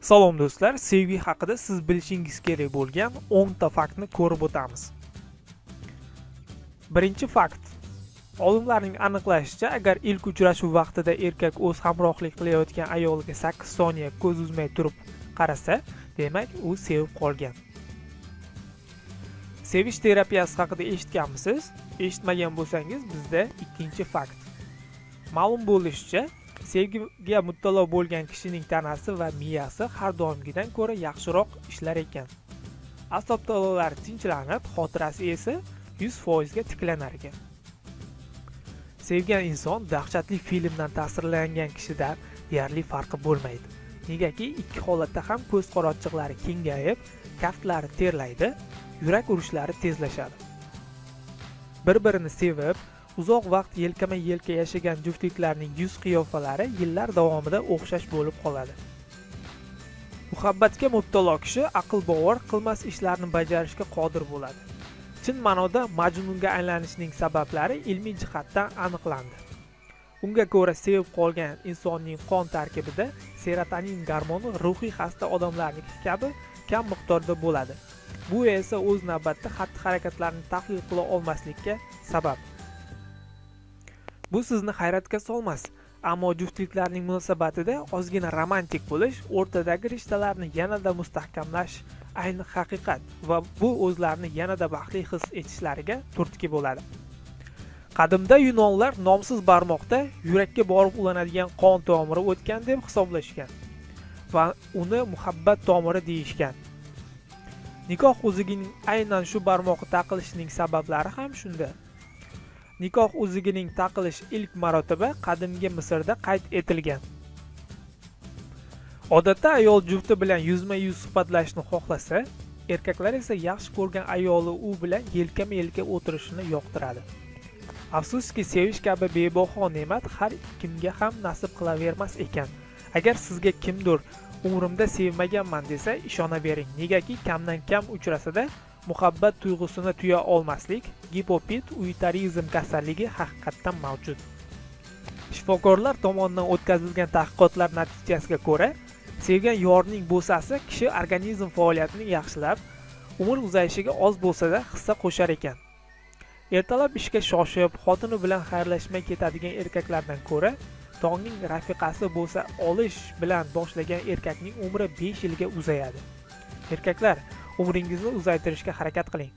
Salom do'stlar, sevgi haqida siz bilishingiz kerak bo'lgan 10 ta faktni ko'rib o'tamiz. Birinchi fakt. Olimlarning aniqlashicha, agar ilk uchrashuv vaqtida erkak o'z hamrohlik qilayotgan ayoliga 8 soniya ko'z uzmay turib qarasa, demak, u sevib qolgan. Sevish terapiyasi haqida eshitganmisiz? Eshitmagan bo'lsangiz, bizda ikkinchi fakt. Ma'lum bo'lishicha, sevgiga muttalo bo'lgan kishining tanasi va miyasi har doimgidan ko'ra yaxshiroq ishlar ekan. Asob tolalari tinchlanib xotirasi esa 100% ga tiklanar ekan. Sevgan inson dahshatli filmdan ta'sirlangan kishidan deyarli farqi bo'lmaydi. Negaki ikki holatda ham ko'z qorachiqlari kengayib kaftlari terlaydi yurak urishlari tezlashadi. Bir birini sevib uzoq vaqt yelkama yelka yashagan juftliklarning yuz qiyofalari yillar davomida o'xshash bo'lib qoladi. Muhabbatga mubtalo kishi aql bovar qilmas ishlarni bajarishga qodir bo'ladi. Chin ma'noda majnunga aylanishning sabablari ilmiy jihatdan aniqlandi. Unga ko'ra sevib qolgan insonning qon tarkibida serotonin gormoni ruhiy xasta odamlarniki kabi kam miqdorda bo'ladi. Bu esa o'z navbatida xatti harakatlarni tahlil qila olmaslikka sabab. Bu sizni hayratga solmas ammo juftliklarning munosabatida ozgina romantik bo'lish o'rtadagi rishtalarni yanada mustahkamlash ayni haqiqat va bu o'zlarini yanada baxtli his etishlariga turtki bo'ladi. Qadimda yunonlar nomsiz barmoqda yurakka borib ulanadigan qon tomiri o'tgan deb hisoblashgan va uni muhabbat tomiri deyishgan. Nikoh uzugining aynan shu barmoqqa taqilishining sabablari ham shunda. Nikoh uzugining taqilish ilk marotaba qadimgi misrda qayd etilgan. Odatda ayol jufti bilan yuzma yuz suhbatlashishni xohlasa erkaklar esa yaxshi ko'rgan ayoli u bilan yelkama yelka o'tirishini yoqtiradi. Afsuski sevish kabi bebaho ne'mat har kimga ham nasib qilavermas ekan. Agar sizga kimdir umrimda sevmaganman desa ishonavering. Negaki kamdan kam uchrasada muhabbat tuyg'usini tuya olmaslik gipopit uitarizm kasalligi haqiqatdan mavjud. Shifokorlar tomonidan o'tkazilgan tadqiqotlar natijasiga ko'ra sevgan yorning bo'sasi kishi organizm faoliyatini yaxshilab umr uzayishiga oz bo'lsada hissa qo'shar ekan. Ertalab ishga shoshib xotini bilan xayrlashmay ketadigan erkaklardan ko'ra tongning rafiqasi bo'lsa olish bilan boshlagan erkakning umri 5 yilga uzayadi. Erkaklar umringizni uzaytirishga harakat qiling.